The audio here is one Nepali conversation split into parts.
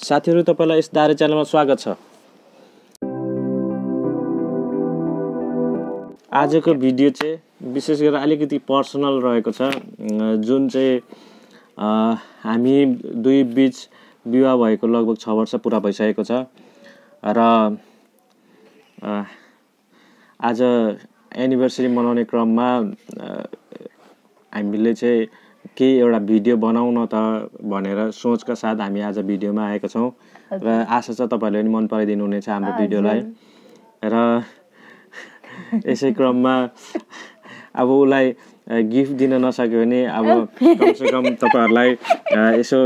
साथीहरू तपाईँलाई यस दारे च्यानलमा स्वागत छ। आजको भिडियो चाहिँ विशेष गरेर अलिकति पर्सनल रहेको छ। जुन चाहिँ हामी दुई बिच विवाह भएको लगभग छ वर्ष पुरा भइसकेको छ। र आज एनिभर्सरी मनाउने क्रममा हामीले चाहिँ केही एउटा भिडियो बनाउन त भनेर सोचका साथ हामी आज भिडियोमा आएका छौँ। र आशा छ तपाईँहरूले पनि मन पराइदिनु हुनेछ हाम्रो भिडियोलाई। र यसै क्रममा अब उसलाई गिफ्ट दिन नसक्यो भने अब कमसेकम तपाईँहरूलाई यसो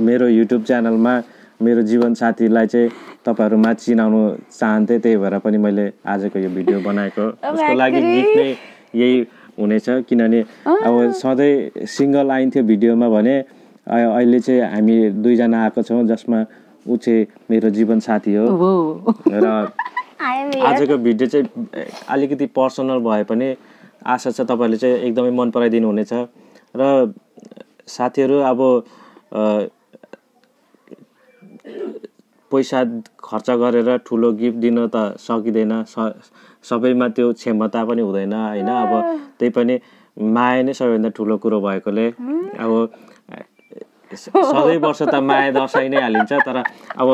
मेरो युट्युब च्यानलमा मेरो जीवन साथीलाई चाहिँ तपाईँहरूमा चिनाउनु चाहन्थेँ त्यही भएर पनि मैले आजको यो भिडियो बनाएको। उसको लागि गिफ्ट नै यही हुनेछ किनभने अब सधैँ सिङ्गल आइन्थ्यो भिडियोमा भने अहिले चाहिँ हामी दुईजना आएको छौँ जसमा ऊ चाहिँ मेरो जीवन साथी हो। र आजको भिडियो चाहिँ अलिकति पर्सनल भए पनि आशा छ तपाईँहरूले चाहिँ एकदमै मन पराइदिनु हुनेछ। र साथीहरू अब पैसा खर्च गरेर ठुलो गिफ्ट दिन त सकिँदैन। स सबैमा त्यो क्षमता पनि हुँदैन होइन? अब त्यही पनि माया नै सबैभन्दा ठुलो कुरो भएकोले। अब सधैँ वर्ष त माया दसैँ नै हालिन्छ तर अब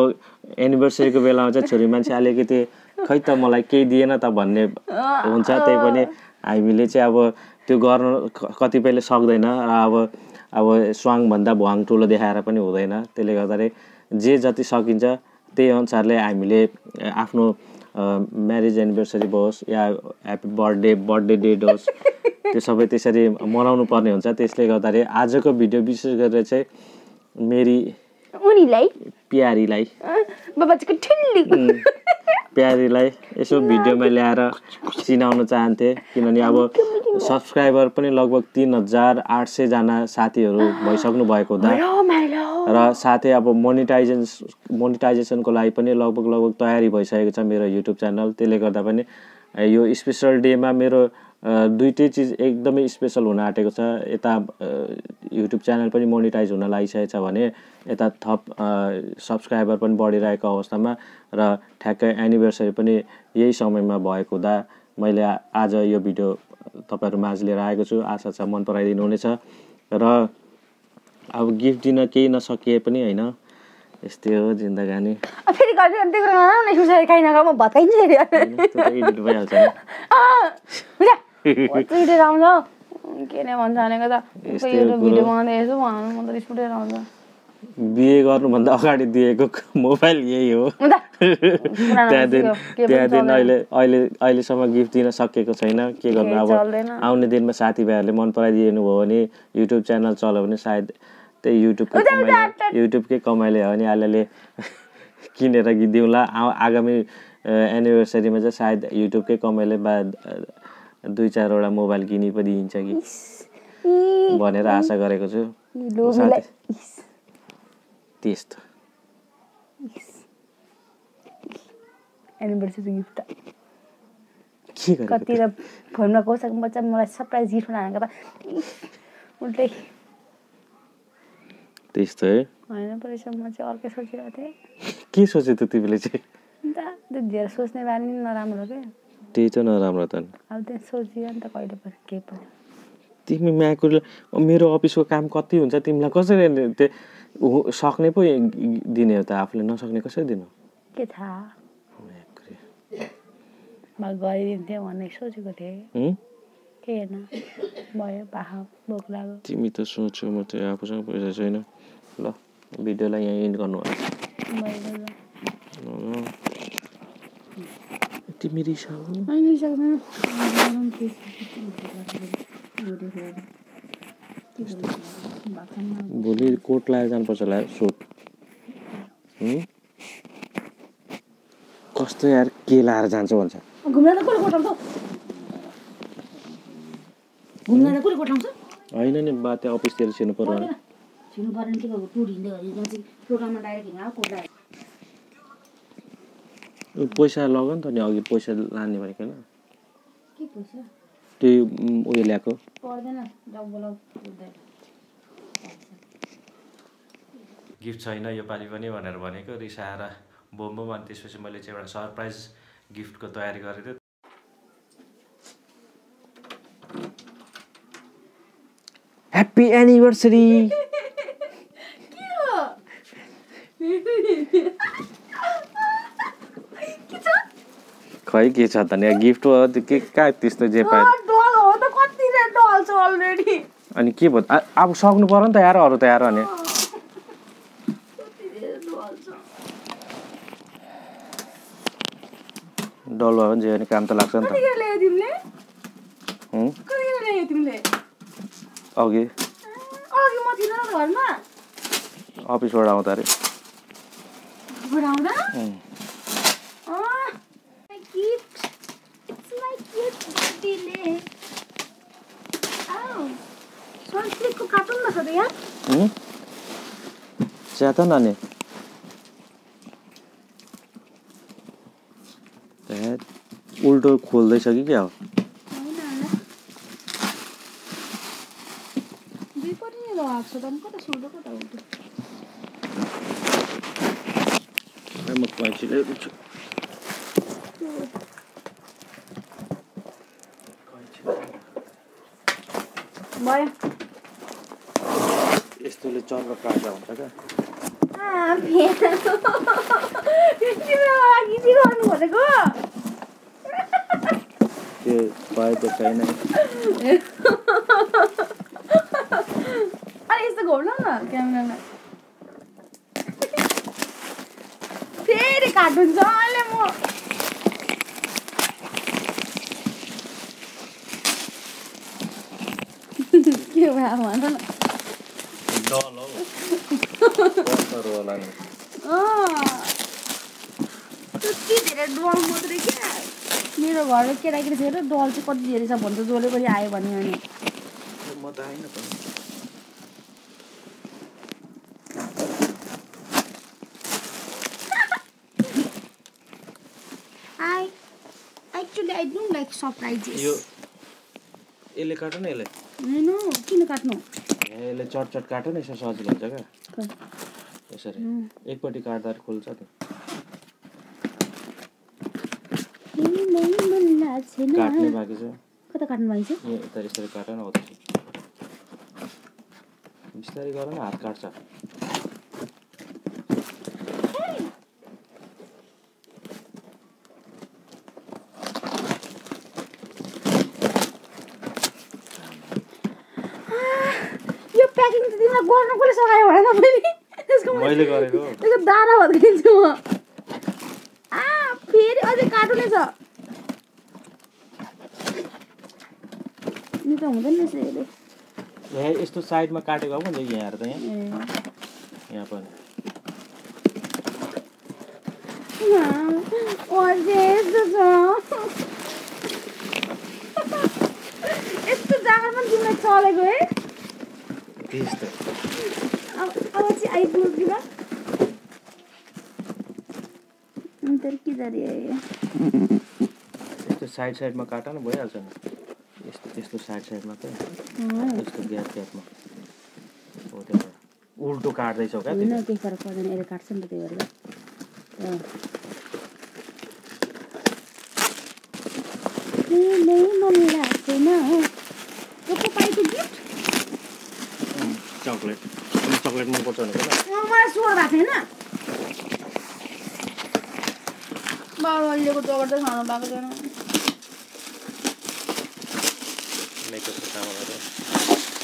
एनिभर्सरीको बेलामा चाहिँ छोरी मान्छे अलिकति खै त मलाई केही दिएन त भन्ने हुन्छ। त्यही पनि हामीले चाहिँ अब त्यो गर्नु कतिपयले सक्दैन र अब अब स्वाङभन्दा भुवाङ ठुलो देखाएर पनि हुँदैन। त्यसले गर्दाखेरि जे जति सकिन्छ त्यही अनुसारले हामीले आफ्नो म्यारिज एनिभर्सरी होस् या ह्याप्पी बर्थडे बर्थडे डेट होस् त्यो सबै त्यसरी मनाउनु पर्ने हुन्छ। त्यसले गर्दाखेरि आजको भिडियो विशेष गरेर चाहिँ मेरी उनीलाई? प्यारीलाई। प्यारीलाई यसो भिडियोमा ल्याएर चिनाउन चाहन्थेँ। किनभने अब सब्सक्राइबर पनि लगभग तिन हजार आठ सयजना साथीहरू भइसक्नु भएको हुँदा र साथै अब मोनिटाइजेसन मोनिटाइजेसनको लागि पनि लगभग लगभग तयारी भइसकेको छ मेरो युट्युब च्यानल त्यसले गर्दा पनि यो स्पेसल डेमा मेरो दुइटै चिज एकदमै स्पेसल हुन आँटेको छ। यता युट्युब च्यानल पनि मोनिटाइज हुन लागिसकेको छ भने यता थप सब्सक्राइबर पनि बढिरहेको अवस्थामा र ठ्याक्कै एनिभर्सरी पनि यही समयमा भएको हुँदा मैले आज यो भिडियो तपाईँहरू माझ लिएर आएको छु। आशा छ मन पराइदिनु हुनेछ र अब गिफ्ट दिन केही नसकिए पनि होइन। यस्तै हो जिन्दगानी फेरि गर्दै अन्त्य कुरा नै सुसाइ खाइ नगयो म भत्काइन्छ त्यो एडिट भइहाल्छ चिटेर आउँछ। के नै भन्छ भनेको त? भिडियो। बनाउँदै यसो भन्नु म त रिस उठेर आउँछ। बिहे गर्नुभन्दा अगाडि दिएको मोबाइल यही हो। त्यहाँदेखि त्यहाँदेखि। अहिले अहिले अहिलेसम्म गिफ्ट दिन सकेको छैन। के गर्नु केही अब। आउने दिनमा साथीभाइहरूले मन पराइदिनु भयो भने युट्युब च्यानल चल्यो भने सायद त्यही युट्युबकै कमाइले युट्युबकै कमाइले हो भने अलिअलि किनेर दिउँला। आगामी एनिभर्सरीमा चाहिँ सायद युट्युबकै कमाइले बा दुई चारवटा मोबाइल किनि पनि दिन्छ कि? भनेर आशा गरेको छु। त्यस्तो। एनिभर्सरी गिफ्ट के कति फोनमा कसैको बच्चा मलाई सरप्राइज गिफ्ट त उल्टै। त्यस्तो है। होइन परेछ म चाहिँ अर्कै सोचिरहेको थिएँ। के सोच्यो त तिमीले चाहिँ? त्यो धेरै सोच्ने बानी नि नराम्रो क्या त्यही त नराम्रो त। अब त्यो सोचियो नि त कहिले पनि केही पनि तिमी म्याकुले मेरो अफिसको काम कति हुन्छ तिमीलाई कसरी त्यो सक्ने पो दिने हो त आफूले नसक्ने कसरी दिनु? के थाहा? म्याकुरे। गरिदिन्थ्यो भन्ने सोचेको थिएँ। के हेर्न भयो पाखा भोक लाग्यो। तिमी त सोच्यौ म चाहिँ आफूसँग पैसा छैन। ल भिडियोलाई यहाँ इन्ड गर्नु। तिमी सक्दैन भोलि कोट लगाएर जानुपर्छ होला हुँ? कस्तो यार के लाएर जान्छ भन्छ। घुम्न त कसले कोटाउँछ होइन नि बा त्यहाँ अफिसतिर छिर्नु पर्यो भने छिर्नु परेन के गर्नु टुर हिँड्दै गरी जहाँ चाहिँ प्रोग्राममा डाइरेक्ट लगाएर ऊ पैसा लग नि त नि अघि पैसा लाने भनेको होइन। के पैसा? त्यो उयो ल्याएको। पर्दैन गिफ्ट छैन योपालि पनि भनेर भनेको रिसाएर बोम बोम अनि त्यसपछि मैले चाहिँ एउटा सरप्राइज गिफ्टको तयारी गरेको थिएँ। ह्याप्पी एनिभर्सरी खै के छ त नि? गिफ्ट हो त्यो के कहाँ त्यस्तो जे पाए डल हो त कति रे डल छ अलरेडी अनि के भयो? अब सक्नु पर्यो नि त यार अरू त यार अनि। डल भयो भने जे काम त लाग्छ नि त। अघि। अघि म थिइनँ घरमा? अफिसबाट आउँदा अरे? च्यात नानी। उल्टो खोल्दैछ कि क्या हो होइन होला। त अनि कता सुल्टो कता उल्टो म कैँचीले रुच्छु भयो यस्तोले चर्को काट्दा हुन्छ क्या त्यो भएको छैन न क्यामेरामा फेरि कार्टुन छ अहिले म के भयो भन न डल हौ होला नि अँ, त्यति धेरै डल मात्रै क्या मेरो घरको केटाकेटी थियो र डल चाहिँ कति धेरै छ भन्छ जसले पनि आयो भने अनि I actually I don't like surprises यो यसले काट न यसले? होइन किन काट्नु? यसले चट चट काट न यसो सजिलो हुन्छ क्या। यसरी। एकपट्टि काट्दाखेरि खुल्छ लाग्छेन काट्ने बाँकी छ। कता काट्नु छ? यता यसरी काट न बिस्तारै गर न हात काट्छ यो प्याकिङ त तिमीलाई गर्नु कसले सघायो भने त मैले त्यसको मैले गरेको। त्यसको दाना भत्काइदिन्छु म। आ फेरि अझै काटुनै छ। नि त हुँदैन यसले। ए यस्तो साइडमा काटेको हो नि यहाँ हेर त यहाँ यहाँ पनि। यस्तो जाँगर पनि तिमीलाई चलेको है। त्यस्तो अब अब चाहिँ आइपुग्यो के जाने यस्तो साइड साइडमा काट न भइहाल्छ नि यस्तो यस्तो साइड साइडमा त यस्तो ग्याप ग्यापमा हो त्यो उल्टो काट्दैछौ क्या होइन? केही फरक पर्दैन यसले काट्छ नि त त्यही भएर मन लाग्दैन यो पाइको गिफ्ट अँ, चक्लेट अनि चक्लेट मनपर्छ भनेको त मलाई स्वर भएको छैन बाबा अहिलेको चोकर चाहिँ खानु भएको छैन सामानहरू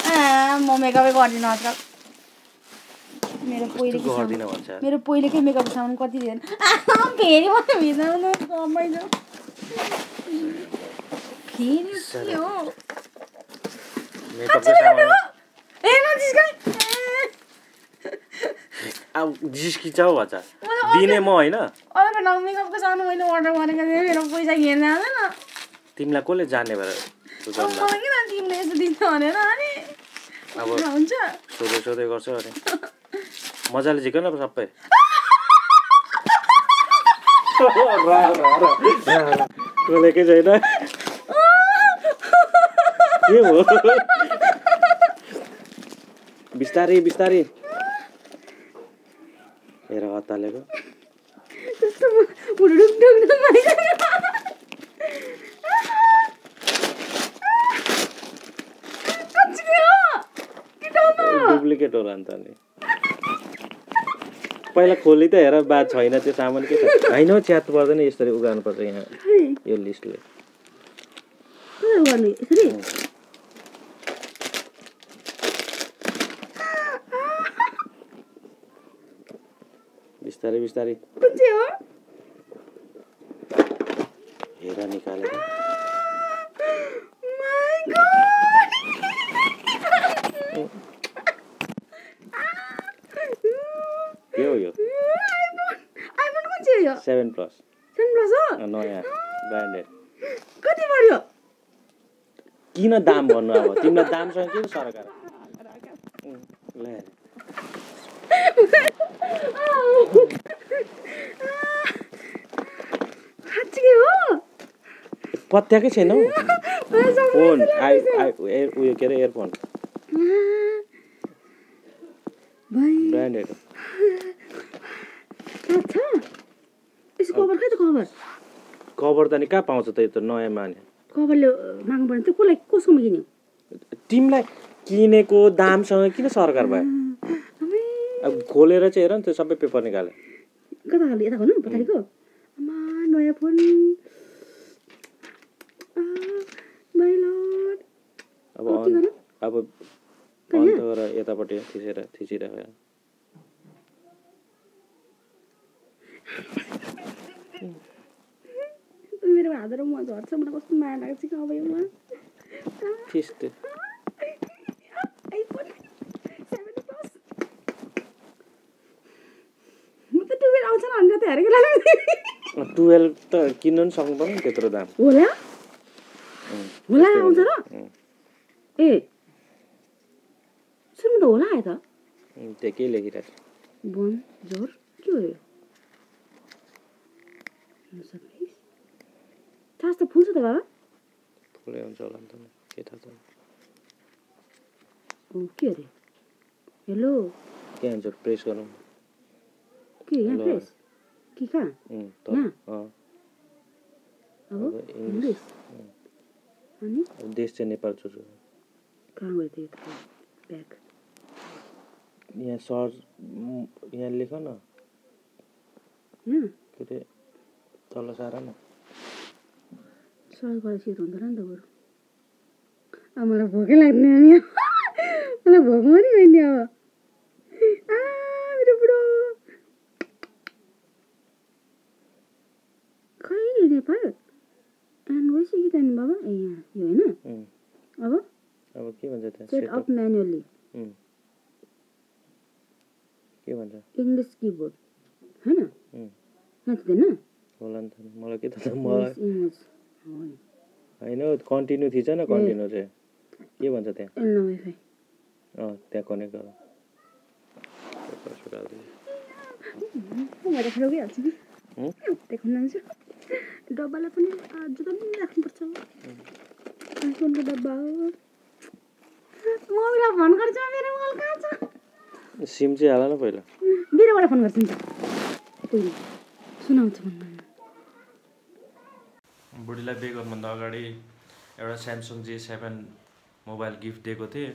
ए म मेकअपै गर्दिनँ मेरो पहिलेकै। मेरो पहिलेकै मेकअप सामान कति दिन फेरि म भिजाउनु रमाइलो फेरि के हो मेकअपको सामान ए नजिस्काइ अब भन्छ मलाई दिने म होइन। तिमीलाई कसले जाने भएर अब सोधै सोधै गर्छु अनि। मजाले झिक न सबै। खोलेकै छैन? के हो बिस्तारै बिस्तारै। हेर हतालेको? डुप्लिकेट होला नि त अनि पहिला खोली त हेर बात छैन त्यो सामान के छ होइन हौ च्यात पर्दैन यसरी उगाउनुपर्छ यहाँ यो लिस्टले कसरी गर्ने यसरी बिस्तारै बिस्तारै। हेर निकालेर। God! के यो? हो यो? Seven plus. सेभेन प्लस हो? नयाँ ब्रान्डेड। कति पर्यो? किन दाम भन्नु अब? तिमीलाई दामसँग किन सरकार उम्, ल हेर। साँच्चीकै हो पत्याएकै छैन हौ। फोन आइ एयर उयो के अरे एयरफोन भाइ ब्रान्डेड कभर त कभर कभर त नि कहाँ पाउँछ त यो त नयाँ माने? कभरले माग्नु पर्ने त्यो कसलाई कसकोमा किन्यो? तिमीलाई किनेको दामसँग किन सरकार भयो? अब खोलेर चाहिँ हेर नि त्यो सबै पेपर निकाले। कता खाले यता गर्नु पछाडिको आमा नयाँ फोन। अब अब अन्त गरेर यतापट्टि थिचेर थिचिरहेको मेरो हात र म झर्छ मलाई कस्तो माया लाग्छ कि अब योमा थिच त्यो आइफोन सेभेन प्लस म त टुवेल आउँछ न भनेर त हेरेको लाग्यो टुवेल्भ त किन्नु पनि सक्नु पर्ने त्यत्रो दाम। होला? होला त्यस्तै आउँछ र? त होला आयो त उम्, त्यो केही लेखिरहेको छ वन जोर के हो यो चार्ज त फुल छ त बाबा ठुलै हुन्छ होला नि त के थाहा छ ओ के अरे हेलो के हुन्छ प्रेस गरौँ के यहाँ ल। प्रेस कि कहाँ उम्, त यहाँ? अँ, अब अब इङ्ग्लिस इङ्ग्लिस अनि अब देश चाहिँ नेपाल चुचु कहाँ गयो त्यो ब्याग यहाँ उम्, यहाँ लेख न के अरे तल सारा न गरेर सिट हुँदैन नि त बरु अब मलाई भोकै लाग्ने नि मलाई भोक अब मेरो बुढो खै नेपाल एन्ड गइसक्यो त नि बाबा ए यहाँ यो होइन अब अब के भन्छ त्यहाँ? सेट अप म्यानुअली के भन्छ? इङ्ग्लिस किबोर्ड होइन? थिँदैन होला नि त मलाई के थाहा मलाई होइन कन्टिन्यू थिच न कन्टिन्यू चाहिँ। के भन्छ त्यहाँ? अँ त्यहाँ कनेक्ट गर। डब्बालाई पनि राख्नुपर्छ। आइफोनको डब्बा हो। मम्मीलाई फोन गर्छु मेरो मोबाइल कहाँ छ सिम चाहिँ हाल न पहिला। बिरबाट फोन गर्छु नि त। पहिले सुनाउँछु बुढीलाई बे गर्नुभन्दा अगाडि एउटा Samsung J seven mobile gift दिएको थिएँ।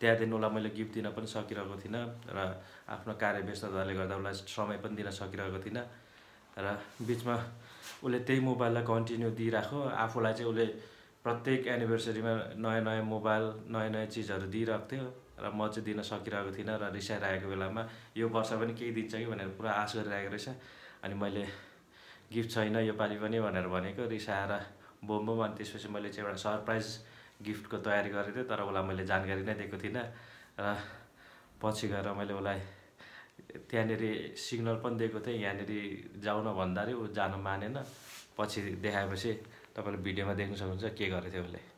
त्यहाँदेखि उसलाई मैले गिफ्ट दिन पनि सकिरहेको थिइनँ र आफ्नो कार्य व्यस्तताले गर्दा उसलाई समय पनि दिन सकिरहेको थिइनँ। र बिचमा उसले त्यही मोबाइललाई कन्टिन्यू दिइराख्यो। आफूलाई चाहिँ उसले प्रत्येक एनिभर्सरीमा नयाँ नयाँ मोबाइल नयाँ नयाँ चिजहरू दिइरहेको थियो र म चाहिँ दिन सकिरहेको थिइनँ र रिसाइरहेको बेलामा यो वर्ष पनि केही दिन्छ कि भनेर पुरा आश गरिरहेको रहेछ। अनि मैले गिफ्ट छैन योपालि पनि भनेर भनेको रिसाएर बोम बोम अनि त्यसपछि मैले चाहिँ एउटा सरप्राइज गिफ्टको तयारी गरेको थिएँ तर उसलाई मैले जानकारी नै दिएको थिइनँ। र पछि गएर मैले उसलाई त्यहाँनिर सिग्नल पनि दिएको थिएँ। यहाँनिर जाउन भन्दाखेरि ऊ जानु मानेन। पछि देखाएपछि तपाईँले भिडियोमा देख्न सक्नुहुन्छ के गरेको थियो उसले।